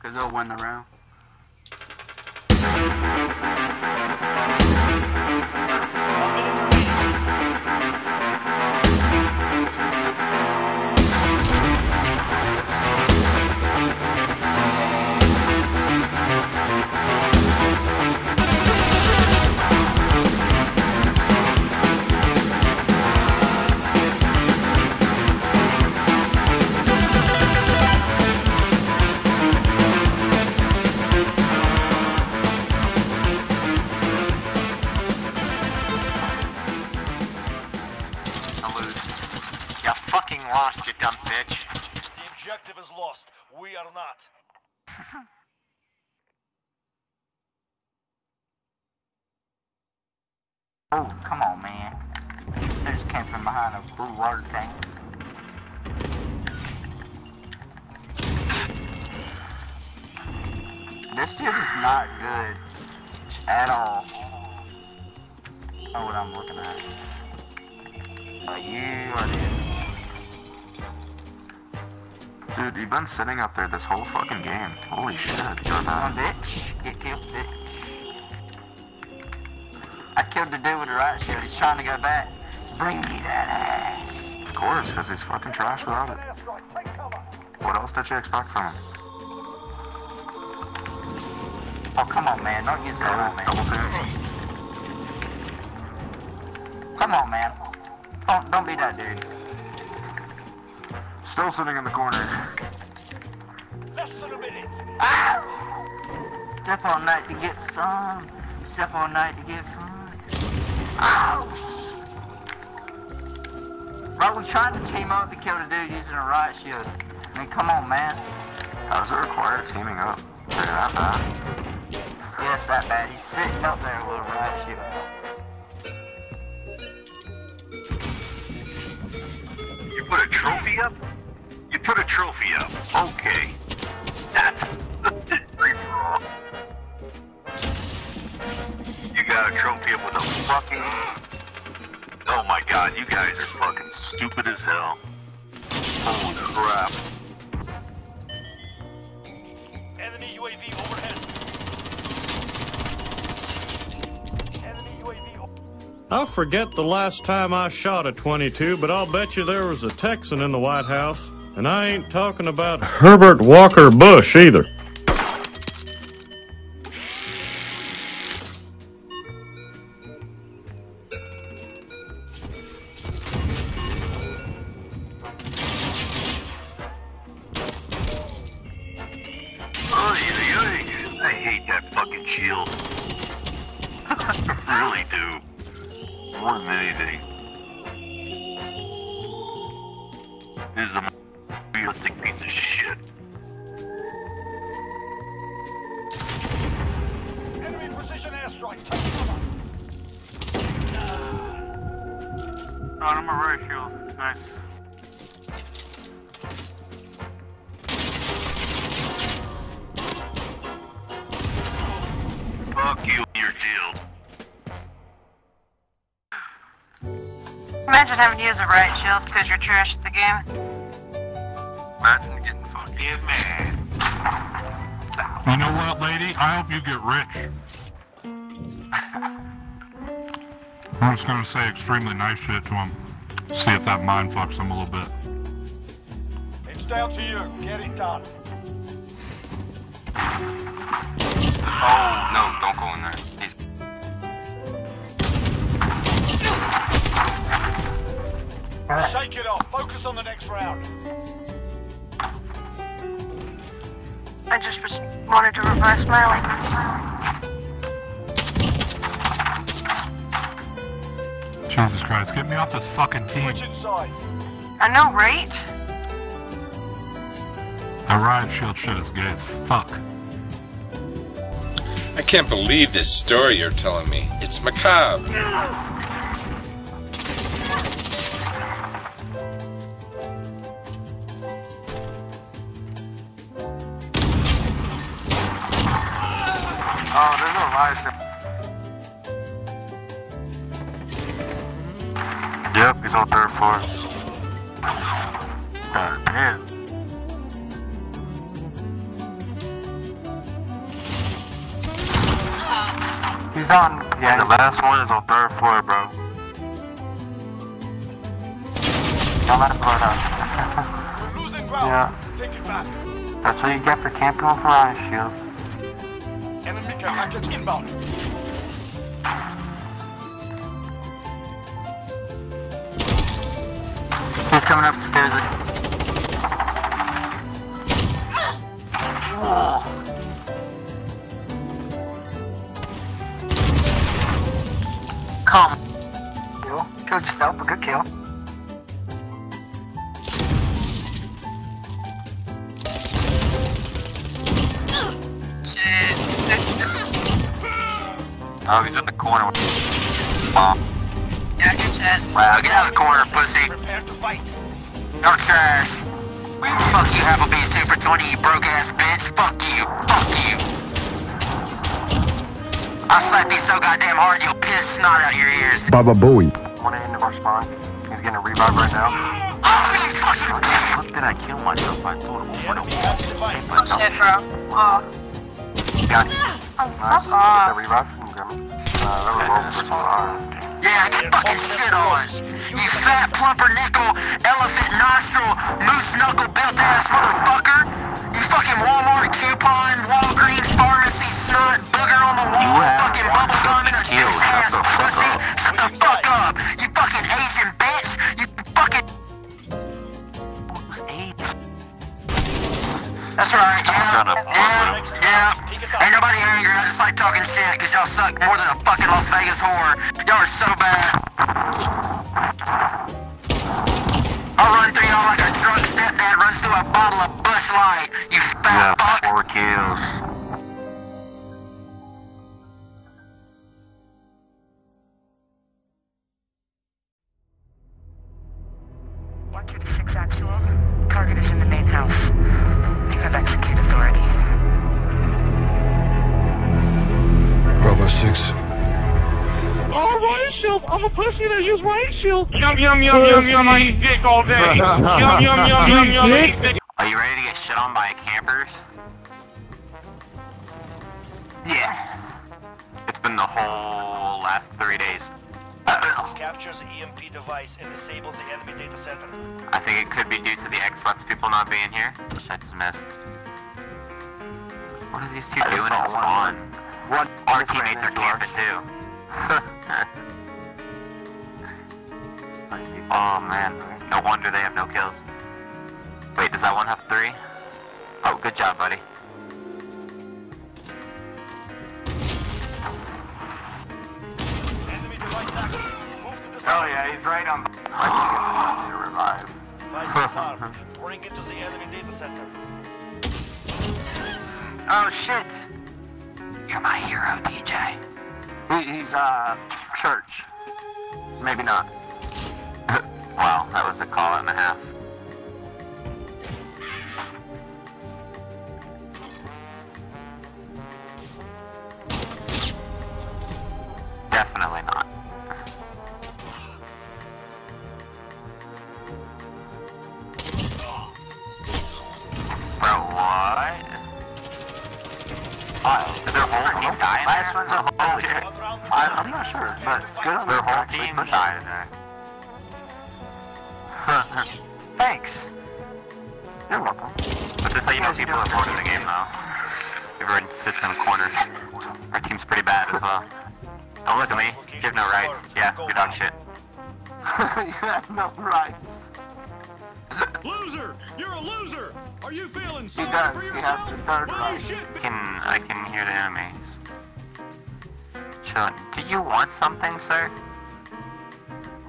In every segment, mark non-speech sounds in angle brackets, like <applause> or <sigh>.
Because they'll win the round. Oh, come on, man. They just came from behind a blue water tank. This shit is not good at all. Oh, what I'm looking at. But you are dead. Dude, you've been sitting up there this whole fucking game. Holy shit, you're not. bitch. Get killed, bitch. I killed the dude with the right shield. He's trying to go back. Bring me that ass. Of course, because he's fucking trash without it. What else did you expect from him? Oh, come on, man. Don't use that on me. Double teams. Come on, man. Don't, don't be that dude. Still sitting in the corner. Less than a minute. Ah! Step all night to get some. Step all night to get fun. Bro, we trying to team up to kill the dude using a riot shield. I mean, come on, man. How does it require teaming up? You that bad? Yes, that bad. He's sitting up there with a riot shield. You put a trophy up? You put a trophy up. Okay. Fucking. Oh my god, you guys are fucking stupid as hell. Holy crap. Enemy UAV overhead. Enemy UAV overhead. I forget the last time I shot a 22, but I'll bet you there was a Texan in the White House. And I ain't talking about Herbert Walker Bush either. I hate that fucking shield. I <laughs> really do. More than anything. This is a realistic piece of shit. Enemy precision airstrike. Take cover. Oh, I'm a riot shield. Nice. Imagine having to use a riot shield because you're trash at the game. Imagine getting fucking mad. You know what, lady? I hope you get rich. <laughs> I'm just gonna say extremely nice shit to him. See if that mind fucks him a little bit. It's down to you. Get it done. Oh, no, don't go in there. Shake it off. Focus on the next round. I just was, wanted to reverse my life. Jesus Christ, get me off this fucking team. Switching sides. I know, right? That riot shield shit is gay as fuck. I can't believe this story you're telling me. It's macabre. Oh, there's no riot shield. Yep, he's on third floor. God damn. He's on. Yeah, The last one is on third floor, bro. don't let him blow it up. We're losing ground. Yeah. Take it back. That's what you get for camping with a riot shield. Enemy care package inbound. He's coming up the stairs. Come. Kill. Killed yourself. A good kill. Oh, he's in the corner with bomb. Yeah, good set. Wow, get out of the corner, pussy. Prepare to fight. No trash. Fuck you, Applebee's 2 for 20, you broke ass bitch. Fuck you. Fuck you. I'll slap you so goddamn hard you'll piss snot out your ears. Baba Booey. One end of our spawn. He's getting a revive right now. Oh, you fucking dead! How did I kill myself? I told him open Enemy a has the device. Oh shit, bro. Oh, Got it. oh Nice. fuck Get off. that revive from Grimmy. Uh, that revolver was fire. Yeah, get fucking shit on. You fat plumper nickel, elephant nostril, moose knuckle built ass motherfucker. You fucking Walmart coupon, Walgreens pharmacy snot, booger on the wall, have fucking bubble gum in a Ew, douche shut ass pussy. Shut the fuck up. You fucking Asian bitch. You fucking. That's right, yeah, yeah, yeah. Ain't nobody angry, I just like talking shit, cause y'all suck more than a fucking Las Vegas whore. Y'all are so bad. I'll run through y'all like a drunk stepdad runs through a bottle of Busch Light, you fat fuck. four kills. Bravo 6. Oh, riot shield! I'm a pussy that use riot shield! Yum, yum, yum, yum, yum, I eat dick all day! <laughs> Yum, yum, yum, yum, yum, I eat dick! Are you ready to get shit on by campers? Yeah. It's been the whole last three days. <coughs> Captures the EMP device and disables the enemy data center. I think it could be due to the Xbox people not being here. Shit just missed. What are these two I doing saw in one. spawn? One, Our teammates are camping too. <laughs> oh man, no wonder they have no kills. Wait, does that one have three? Oh, good job, buddy. Enemy device active. Move to the Oh yeah, he's right on. I think it's to revive. Device disarmed. Pouring into the enemy data center. Oh shit. You're my hero, DJ. He, he's uh church. Maybe not. <laughs> wow, that was a call and a half. But good on Their them for whole actually team pushing. died in there. Thanks. You're welcome. But this how you know people are bored in the game though. Everyone sits in corners. Our team's pretty bad as well. Don't look at me. You have no rights. Yeah, you're dog shit. you have no rights. Loser! You're a loser! Are you feeling He sorry does. for He yourself? has the third right. I can I can hear the enemies. Chillin'. Do you want something, sir?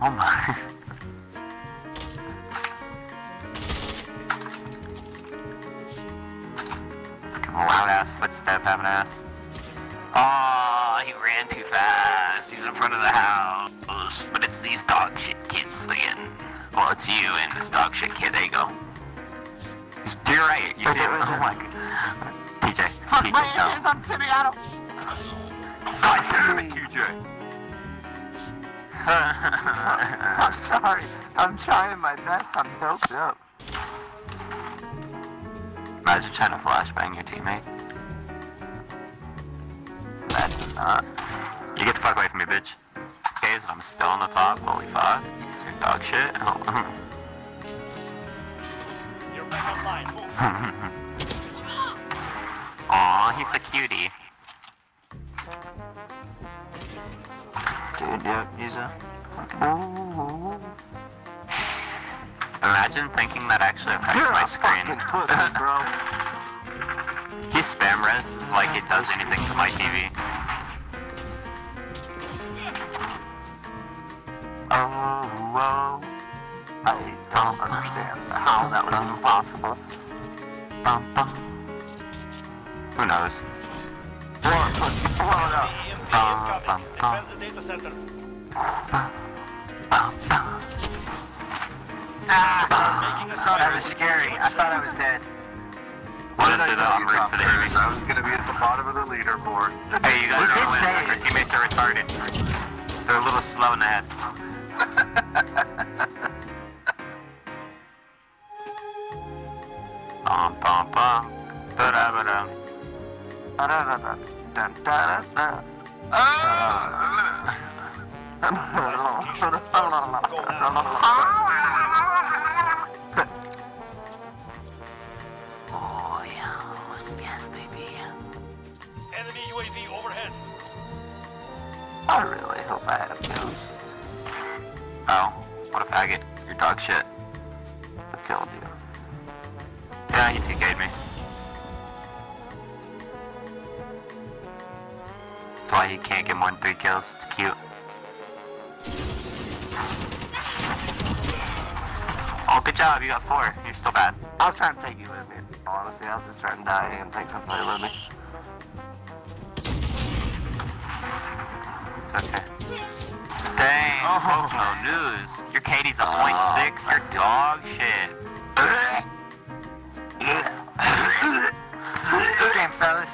Oh my. Loud ass footstep having ass. Oh, he ran too fast. He's in front of the house. But it's these dog shit kids again. Well, it's you and this dog shit kid. There you go. He's to right. You see him? Oh my god. TJ. Fuck TJ, my no. hands on Seattle. God damn it, TJ. <laughs> I'm sorry. I'm trying my best. I'm doped up. Imagine trying to flashbang your teammate. That's not. You get the fuck away from me, bitch. Okay, so I'm still on the top. Holy fuck. It's your dog shit. <laughs> You're back online. <laughs> Aw, he's a cutie. Yep, he's a. Imagine thinking that actually affects You're my screen. pussy, bro. <laughs> he spam res like it does anything to my TV. Oh, whoa. I don't understand how that was even possible. Who knows? Blow it, blow it up. Ah, that was scary. I thought I was dead. What? I'm rooting for the enemy. I was gonna be at the bottom of the leaderboard. Hey, you guys are did retarded. They're a little slow in the head. Bum, bum, bum. Ba-da-ba-dum. Da-da-da-da. Oh, yeah. Baby. Enemy UAV overhead. I really hope I had a boost Oh, what a faggot. You're dog shit. that killed you. Yeah, he TK'd me. That's why he can't get more than three kills. It's cute. Oh, good job. You got four. You're still bad. I was trying to take you with me. Honestly, I was just trying to die and take somebody with me. Okay. Dang, oh. no news. Your KD's a ah. point six. You're dog shit. <laughs> Game, fellas.